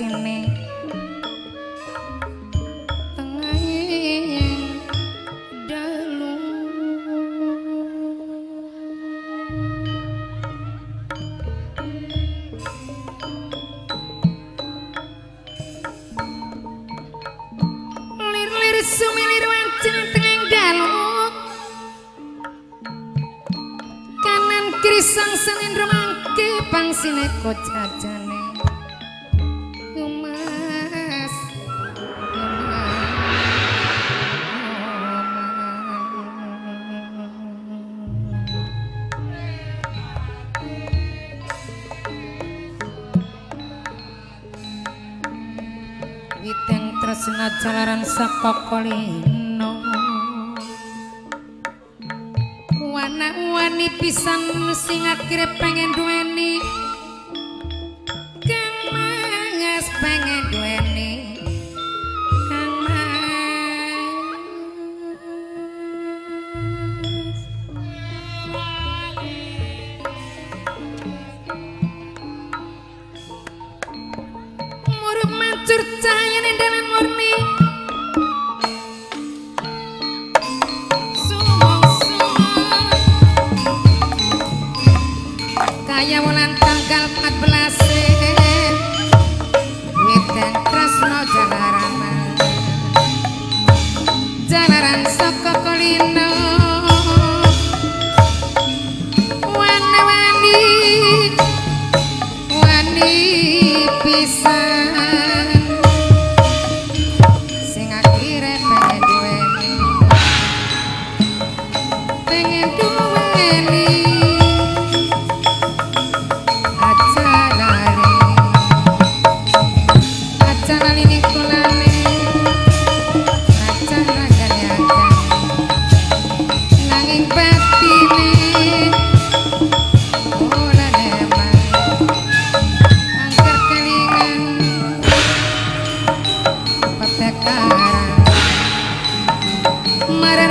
sini senajalaran sapa kolino. Wana wani pisan sing akhire pengen duwe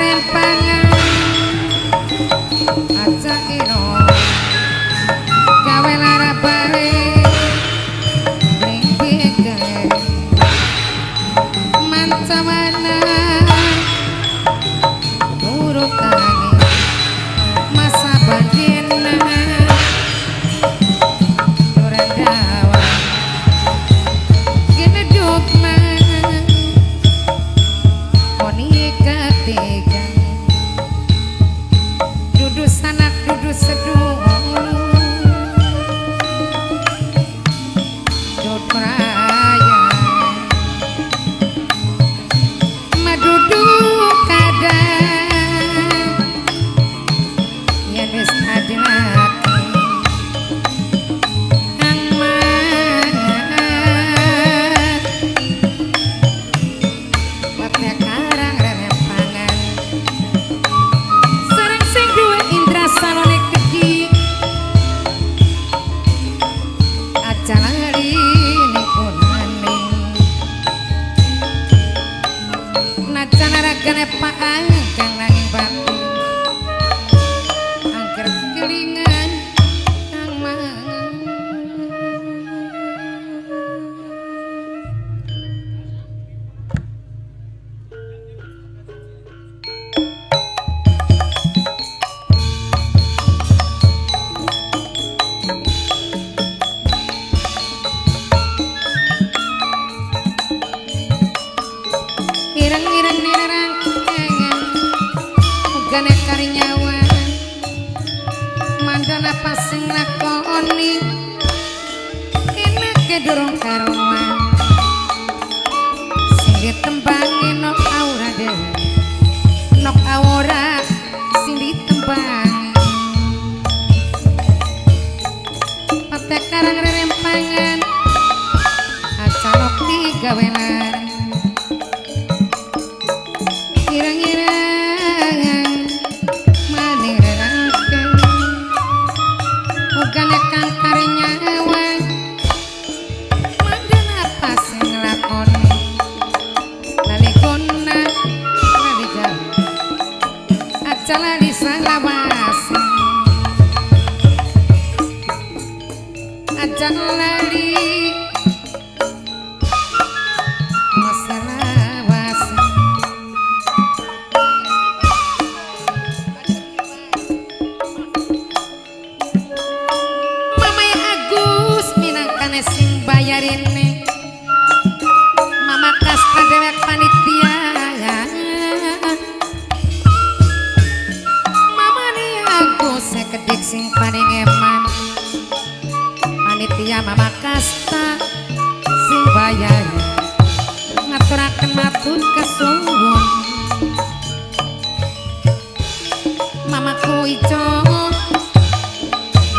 pangan-pangan kerepaannya sapa sing lakoni? Enake ya durung karuan sing ditembangi nok aura de nok aura sing ditembangi. Patek karang rempangan acara tiga welas sing paling eman. Panitia mama kasta sing bayar ngaturaken matur kesuwun mamaku ijo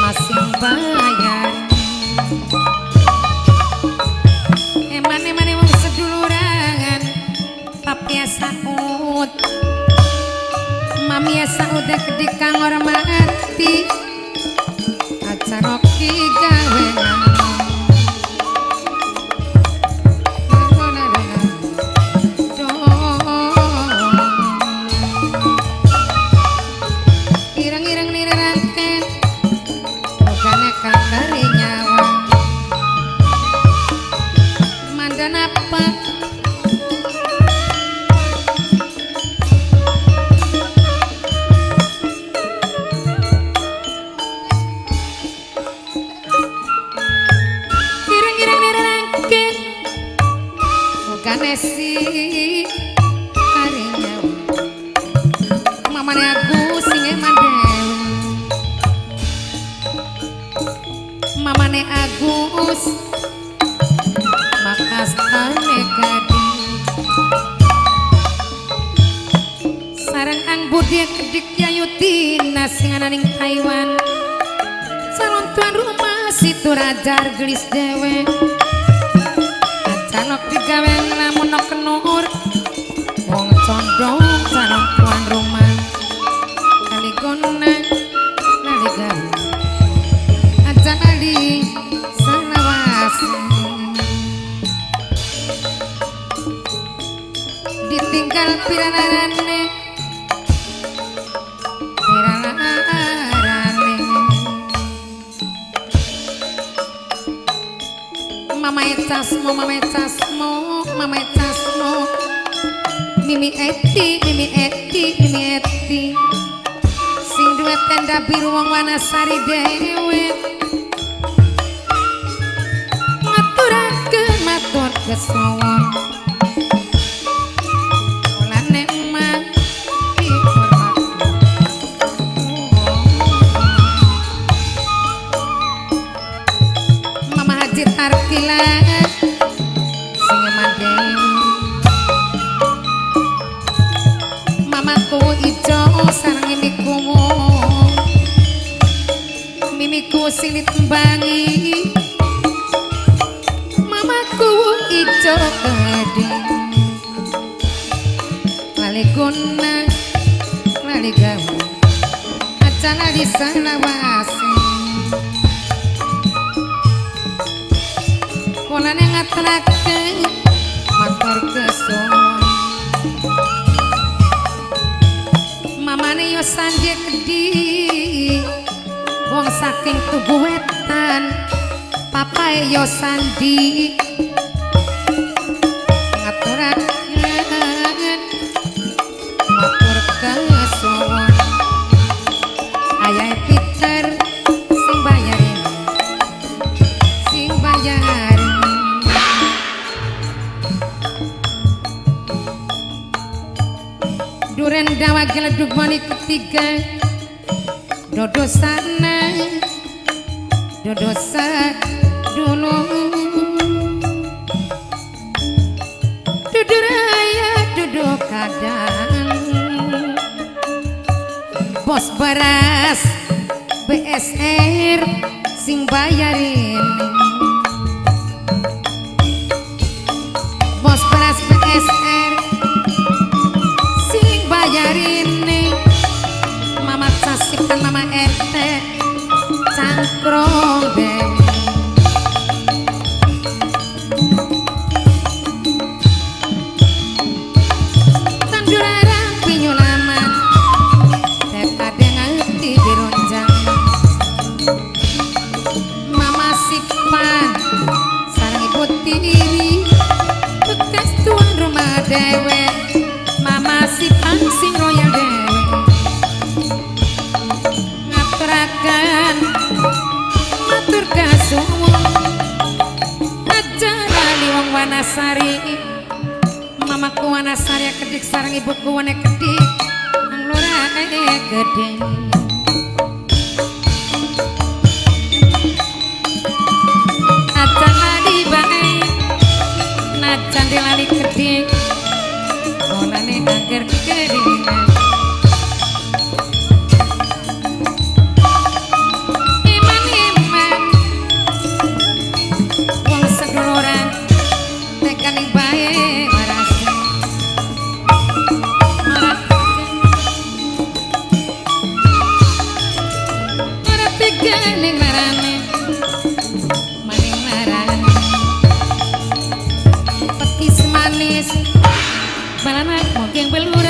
masing bayar eman eman wong seduluran tapi saut mami saut gede kang hormati acara mamane Agus sing eman dewe mamane Agus makas tane gadi. Sarang ang budi kedik yayutina sing ananing Taiwan. Calon tuan rumah situ rajar gelis dewe Mimi Eti, Mimi Eti, Mimi Eti. Sing duet tenda biru wong wanasari dewe. Maturakeun matur kesawan Olane emak. Mama Haji Tarkila guna lali gawe aja lali salawase kolane ngaturake matur kesuwun mamane yo sanje gedi wong saking tubuh wetan papae yo sandi Duren dawa geleduk mani ketiga. Dodo sana Dodo dulu. Dudu raya dudu kadang. Bos beras BSR sing bayarin hari ini Mama Sasip dan Mama Ete. Cangkrong deh Bali wong Wanasari. Mamaku Wanasari kedik sarang ibuku wane kedik nang lorae kedik acang lali bae nacang dilali kedik wanane angger kedik We'll yang pelurut.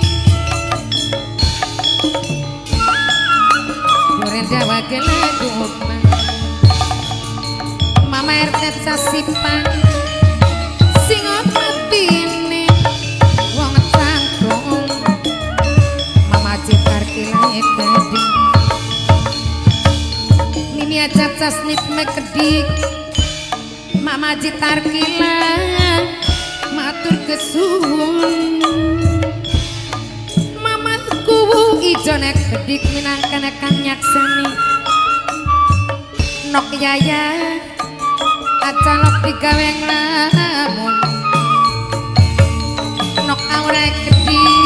Jawa geleduk Mama RT Sasipan sing hormati Mimi aja casnit mekedik. Mama jitar kilang Matur kesuhun Mama kuwu ijo nek Kedik minangkan akan nyaksani Nok yaya Acalok digaweng lamun Nok awrek kedik